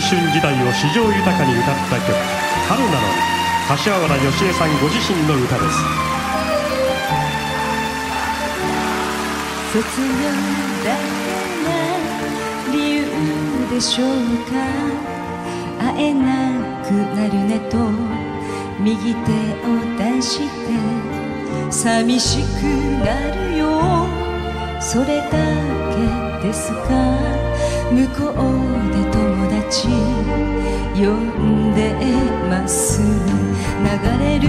春時代を史上豊かに歌った曲「春なの」柏原芳恵さんご自身の歌です卒業だけな理由でしょうか？会えなくなるねと右手を出して寂しくなるよそれだけですか？向こうで友達呼んでます。流れる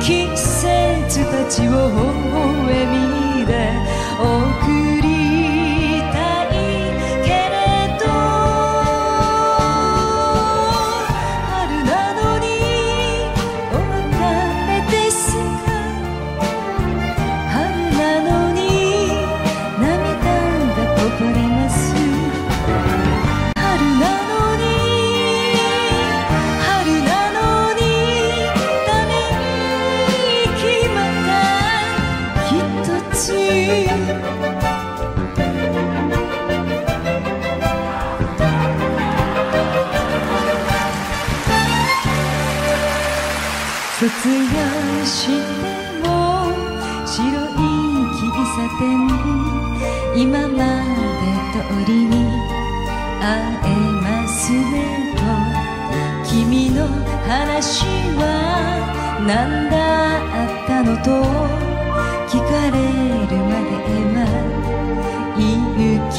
季節たちを微笑みで送る。ても今まで通りに会えますねと君の話は何だったのと聞かれるまでは勇気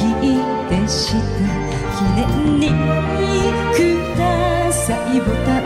でした記念にくださいボタン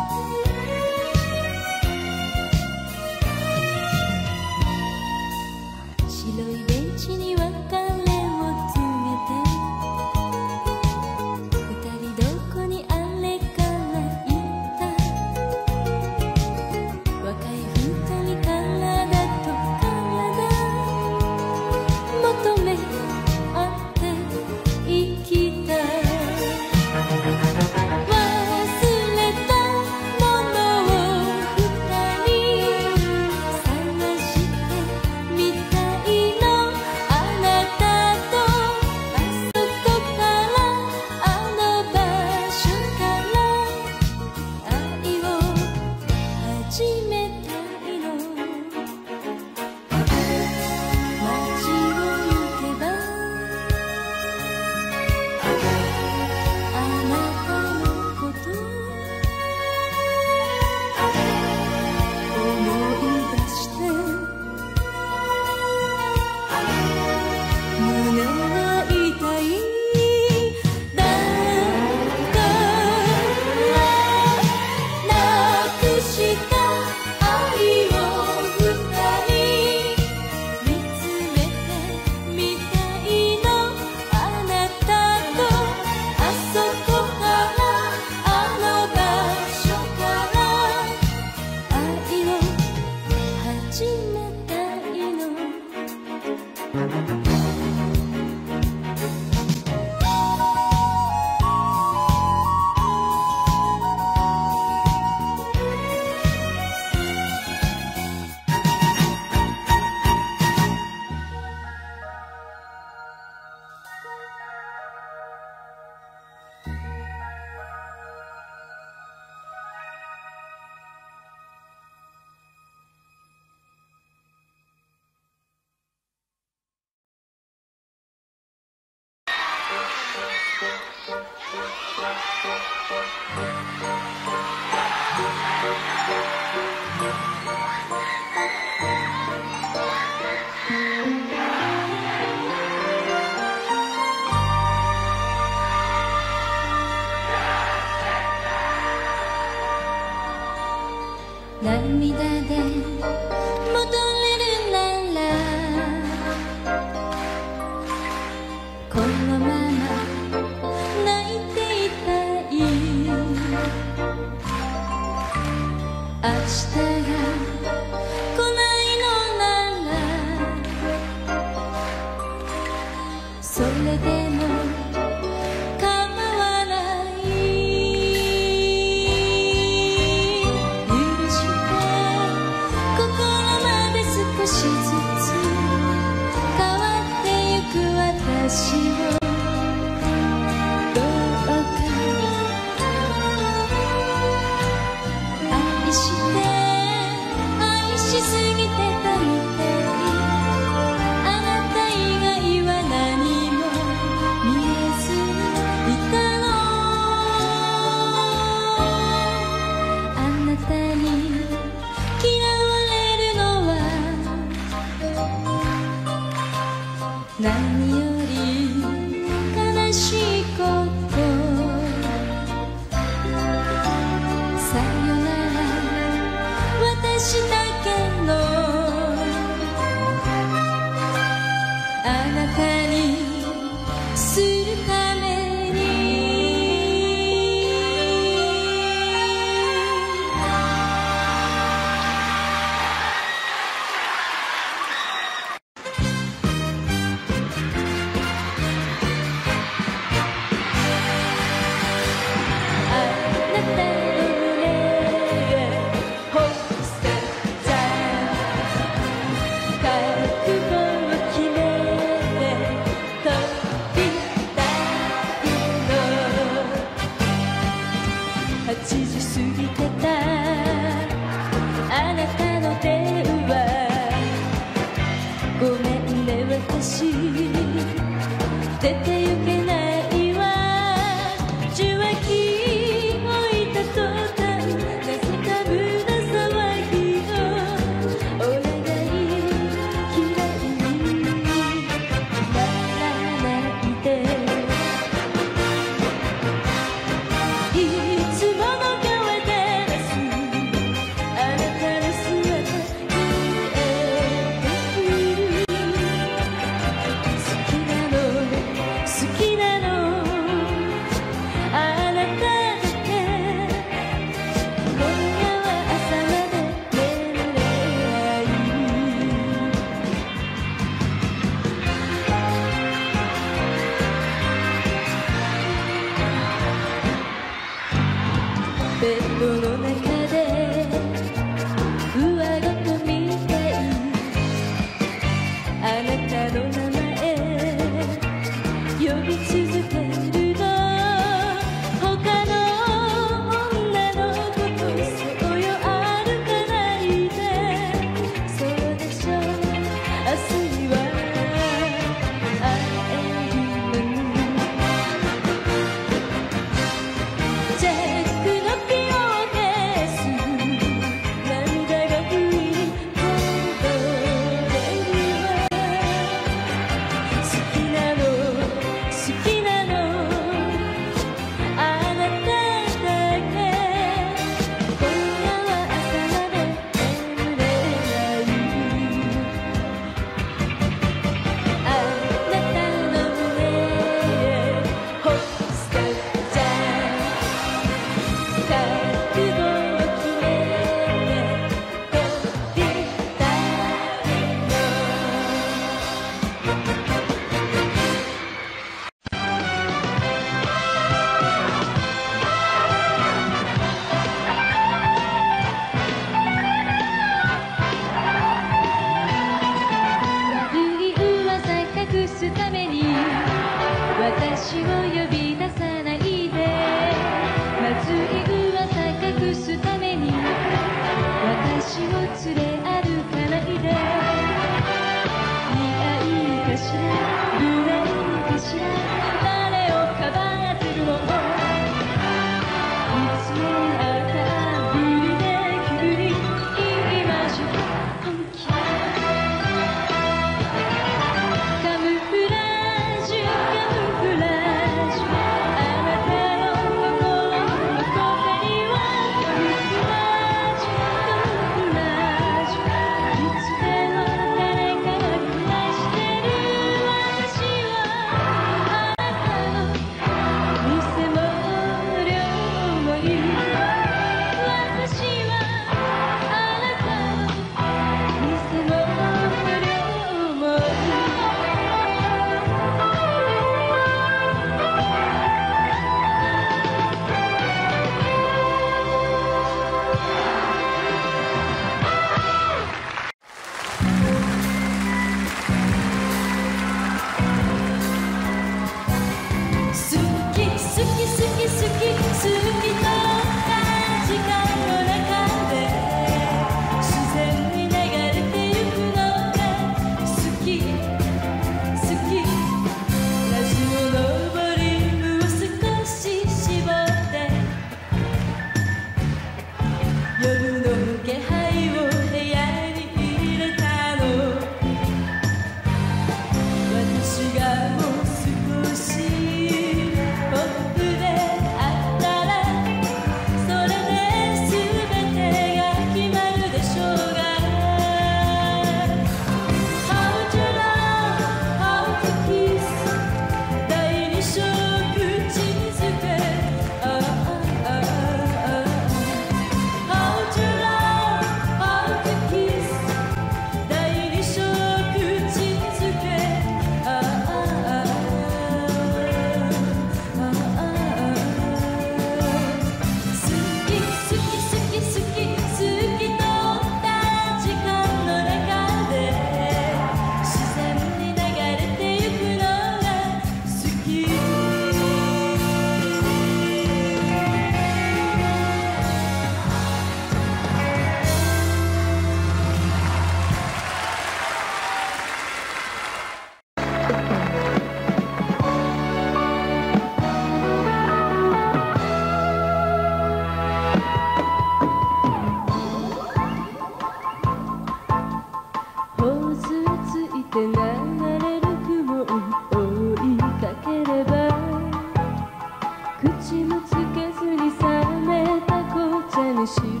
see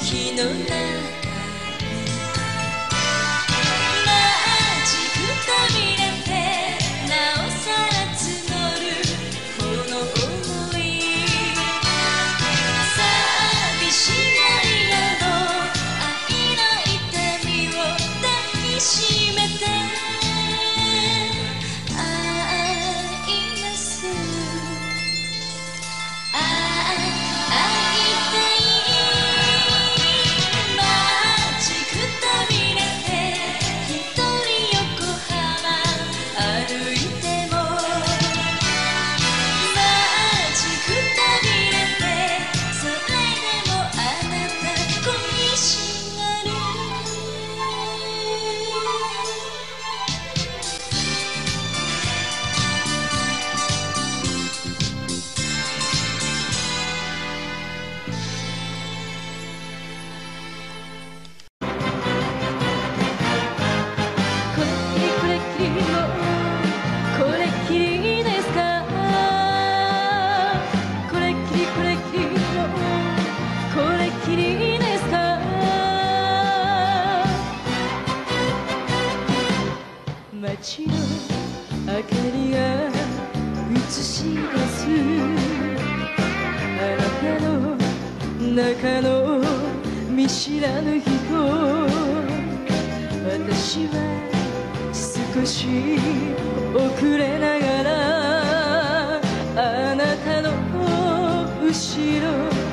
日の中れながらあなたの後ろ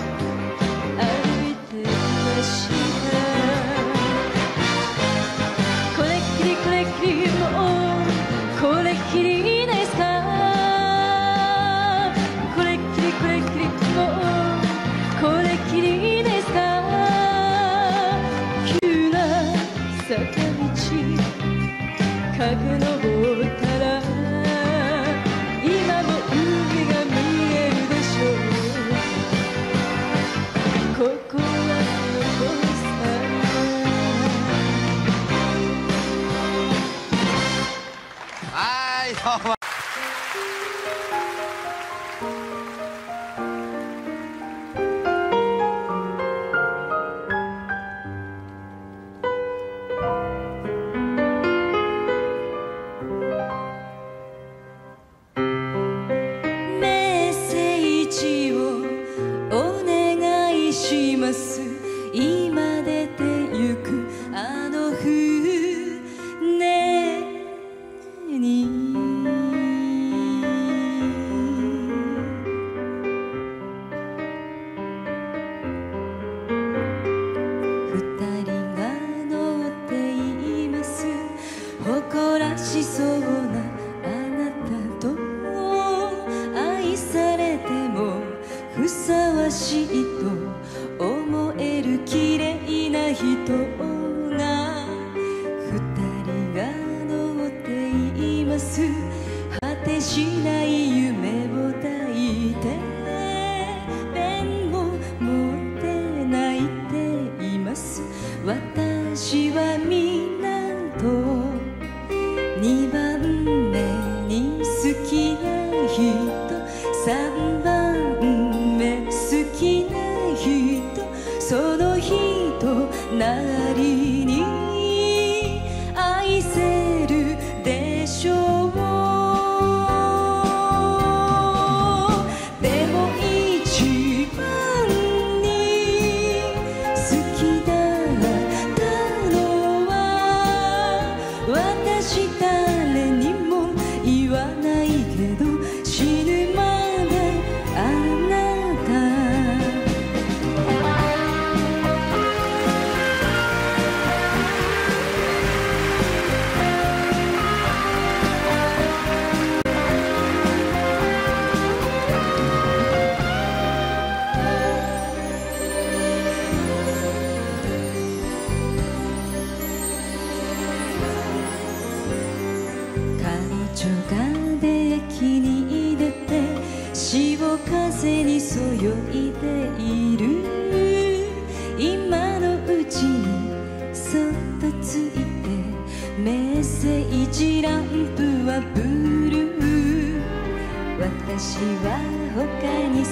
好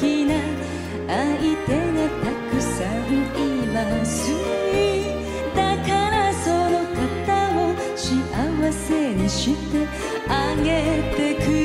きな相手がたくさんいます。だからその方を幸せにしてあげてく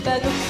épanouie.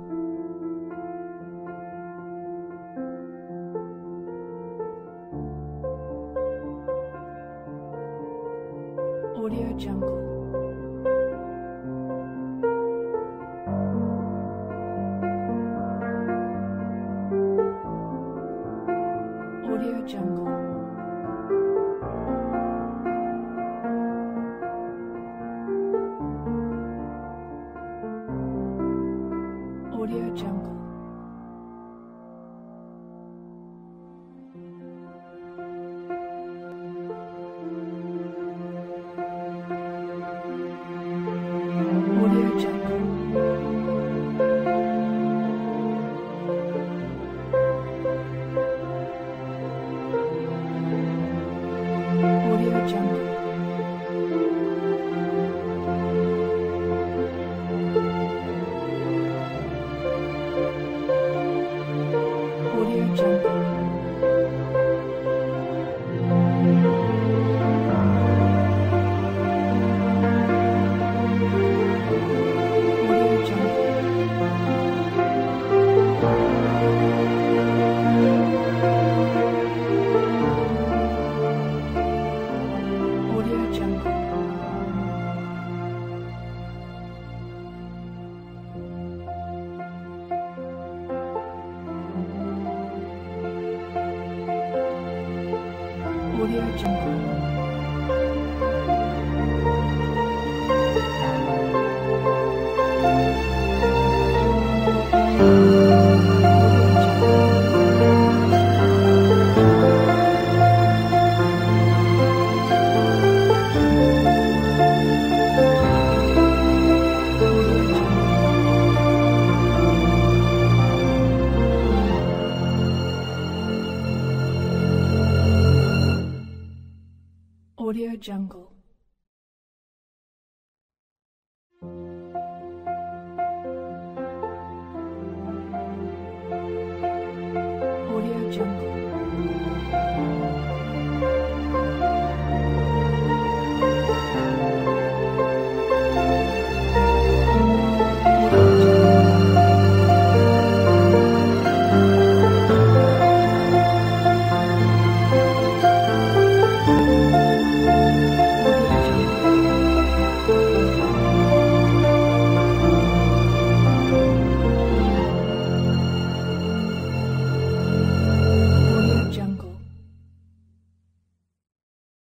Jungle.